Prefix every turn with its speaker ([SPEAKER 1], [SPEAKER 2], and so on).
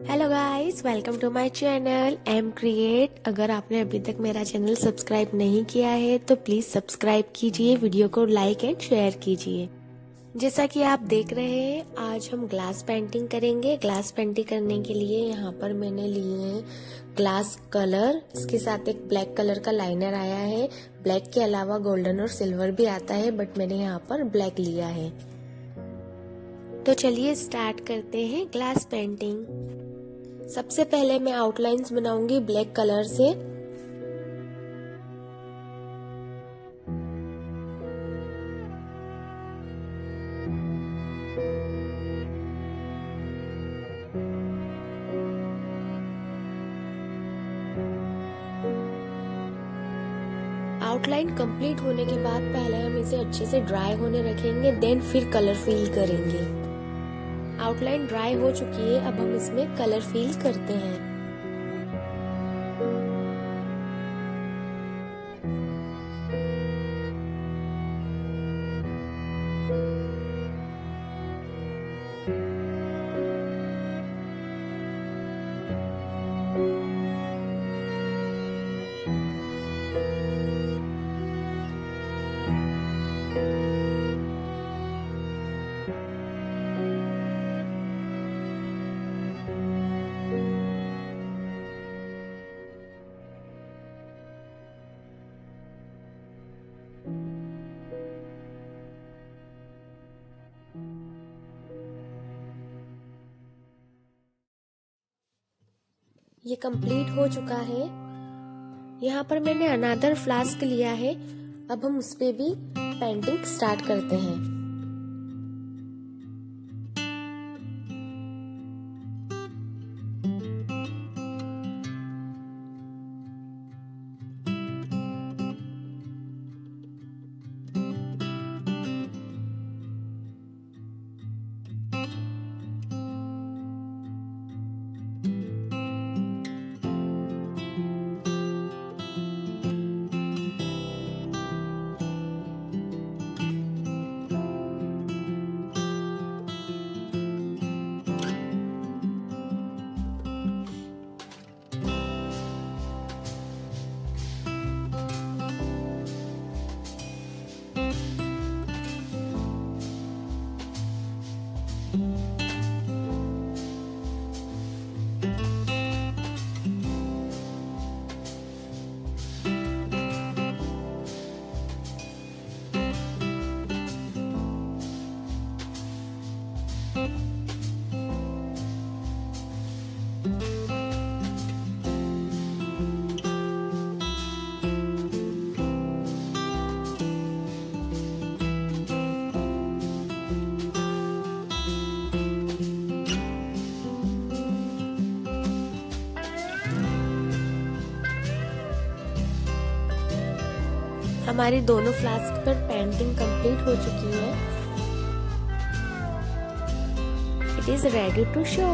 [SPEAKER 1] Hello guys welcome to my channel M create अगर आपने अभी तक मेरा चैनल सब्सक्राइब नहीं किया है तो प्लीज़ सब्सक्राइब कीजिए वीडियो को लाइक एंड शेयर कीजिए। जैसा कि आप देख रहे हैं, आज हम ग्लास पेंटिंग करेंगे। ग्लास पेंटिंग करने के लिए यहाँ पर मैंने लिए हैं ग्लास कलर इसके साथ एक ब्लैक कलर का लाइनर आया है। ब्लैक के अलावा गोल्डन और सिल्वर भी आता है बट मैंने यहाँ पर ब्लैक लिया है। तो चलिए स्टार्ट करते हैं ग्लास पेंटिंग सबसे पहले मैं आउटलाइंस बनाऊँगी ब्लैक कलर से। आउटलाइन कंप्लीट होने के बाद पहले हम इसे अच्छे से ड्राई होने रखेंगे देन फिर कलर फिल करेंगे। आउटलाइन ड्राई हो चुकी है अब हम इसमें कलर फील करते हैं। ये कंप्लीट हो चुका है। यहाँ पर मैंने अनादर फ्लास्क लिया है। अब हम उस पर भी पेंटिंग स्टार्ट करते हैं। हमारी दोनों फ्लास्क पर पेंटिंग कंप्लीट हो चुकी है। It is ready to show